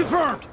confirmed!